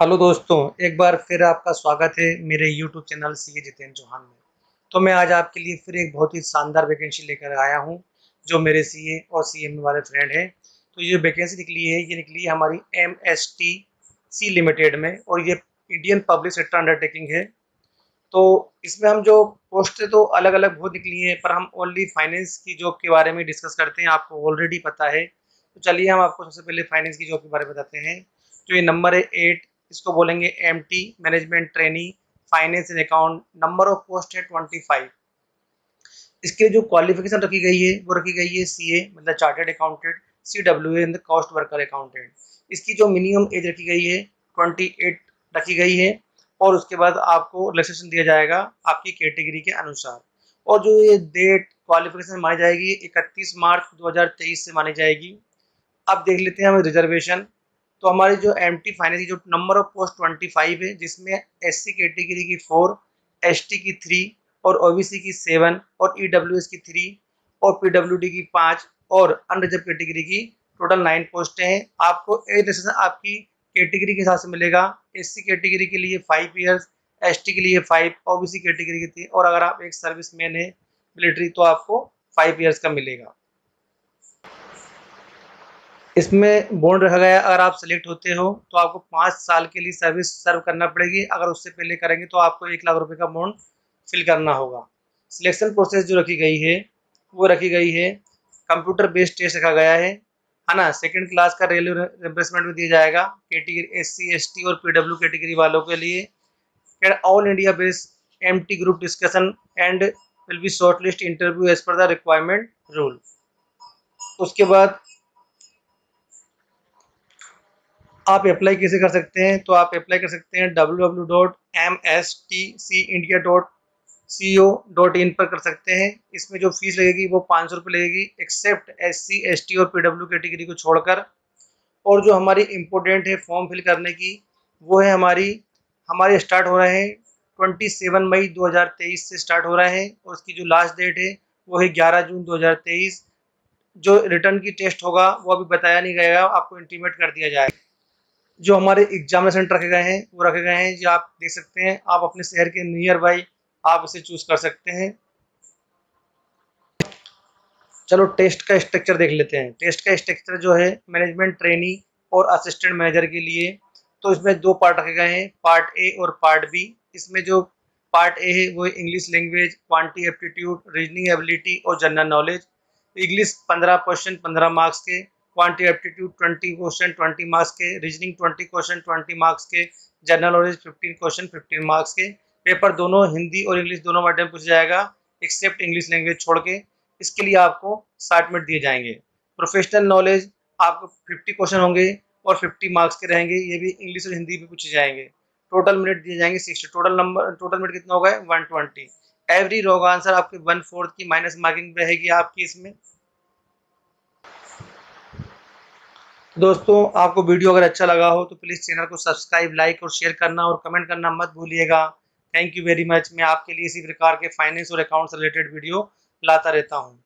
Hello दोस्तों, एक बार फिर आपका स्वागत है मेरे YouTube channel C A Jitendra Chauhan में। तो मैं आज आपके लिए फिर एक बहुत ही शानदार वैकेंसी लेकर आया हूँ, जो मेरे सीए और सी एम वाले फ्रेंड हैं। तो ये वैकेंसी निकली है, ये निकली है हमारी M S T C limited में और ये इंडियन पब्लिक सेक्टर अंडरटेकिंग है। तो इसमें हम जो पोस्ट तो अलग अलग बहुत निकली हैं, पर हम ओनली फाइनेंस की जॉब के बारे में डिस्कस करते हैं, आपको ऑलरेडी पता है। तो चलिए हम आपको सबसे पहले फाइनेंस की जॉब के बारे में बताते हैं। तो ये नंबर है एट इसको बोलेंगे M T management training finance and account number of post है ट्वेंटी फाइव इसके जो क्वालिफिकेशन रखी गई है, वो रखी गई है सी ए मतलब chartered accountant C W A cost worker accountant इसकी जो मिनिमम एज रखी गई है ट्वेंटी एट रखी गई है, और उसके बाद आपको रिलैक्सेशन दिया जाएगा आपकी कैटेगरी के अनुसार. और जो ये डेट क्वालिफिकेशन मानी जाएगी, इकतीस मार्च 2023 से मानी जाएगी. अब देख लेते हैं हम रिजर्वेशन तो हमारी जो एम टी फाइनेंस की जो number of post twenty five है, जिसमें एस सी कैटेगरी की फोर एस टी की थ्री और ओ बी सी की सेवन और ई डब्ल्यू एस की थ्री और पी डब्ल्यू डी की पाँच और अनरिजर्व कैटेगरी की टोटल नाइन पोस्टें हैं। आपको आपकी कैटेगरी के हिसाब से मिलेगा एस सी कैटेगरी के लिए फाइव ईयर्स एस टी के लिए five O B C category की थी और अगर आप एक सर्विस मैन है मिलिट्री तो आपको फाइव ईयर्स का मिलेगा। इसमें बॉन्ड रखा गया अगर आप सेलेक्ट होते हो तो आपको पाँच साल के लिए सर्विस सर्व करना पड़ेगी। अगर उससे पहले करेंगे तो आपको एक लाख रुपए का बॉन्ड फिल करना होगा। सिलेक्शन प्रोसेस जो रखी गई है, वो रखी गई है। कंप्यूटर बेस्ड टेस्ट रखा गया है। है ना? सेकेंड क्लास का रेलवे रिम्बर्समेंट भी दिया जाएगा category S C S T और पी डब्ल्यू कैटेगरी वालों के लिए। All India based M T group discussion and will be shortlist interview as per the requirement rule उसके बाद आप अप्लाई कैसे कर सकते हैं? तो आप अप्लाई कर सकते हैं W W dot M S T C India dot C O dot in पर कर सकते हैं। इसमें जो फ़ीस लगेगी वो पाँच सौ रुपये लगेगी except S C S T और पी डब्ल्यू कैटेगरी को छोड़कर। और जो हमारी इम्पोर्टेंट है फॉर्म फिल करने की, वो है हमारी, हमारे स्टार्ट हो रहे हैं ट्वेंटी सेवन मई दो हज़ार तेईस से स्टार्ट हो रहे हैं। और उसकी जो लास्ट डेट है, वो है ग्यारह जून दो हज़ार तेईस। जो रिटर्न की टेस्ट होगा, वो अभी बताया नहीं गया, आपको इंटीमेट कर दिया जाएगा। जो हमारे एग्ज़ाम सेंटर रखे गए हैं, वो रखे गए हैं जो आप देख सकते हैं। आप अपने शहर के नियर बाई आप इसे चूज़ कर सकते हैं। चलो टेस्ट का स्ट्रक्चर देख लेते हैं। टेस्ट का स्ट्रक्चर जो है मैनेजमेंट ट्रेनी और असिस्टेंट मैनेजर के लिए तो इसमें दो पार्ट रखे गए हैं पार्ट ए और पार्ट बी इसमें जो पार्ट ए है, वो English language quanti aptitude reasoning ability और जनरल नॉलेज इंग्लिश पंद्रह क्वेश्चन पंद्रह मार्क्स के। Quanti aptitude twenty question twenty marks के reasoning twenty question twenty marks के general knowledge fifteen question fifteen marks के। पेपर दोनों हिंदी और इंग्लिश दोनों मीडियम पूछा जाएगा एक्सेप्ट इंग्लिश लैंग्वेज छोड़ के। इसके लिए आपको साठ मिनट दिए जाएँगे। प्रोफेशनल नॉलेज आपको फिफ्टी क्वेश्चन होंगे और फिफ्टी मार्क्स के रहेंगे। ये भी इंग्लिश और हिंदी भी पूछे जाएँगे। टोटल मिनट दिए जाएँगे sixty total number total minute कितना होगा? One twenty every wrong answer आपके वन फोर्थ की माइनस मार्किंग रहेगी आपकी इसमें। दोस्तों, आपको वीडियो अगर अच्छा लगा हो तो प्लीज़ चैनल को सब्सक्राइब लाइक और शेयर करना और कमेंट करना मत भूलिएगा। थैंक यू वेरी मच मैं आपके लिए इसी प्रकार के फाइनेंस और अकाउंट्स रिलेटेड वीडियो लाता रहता हूँ।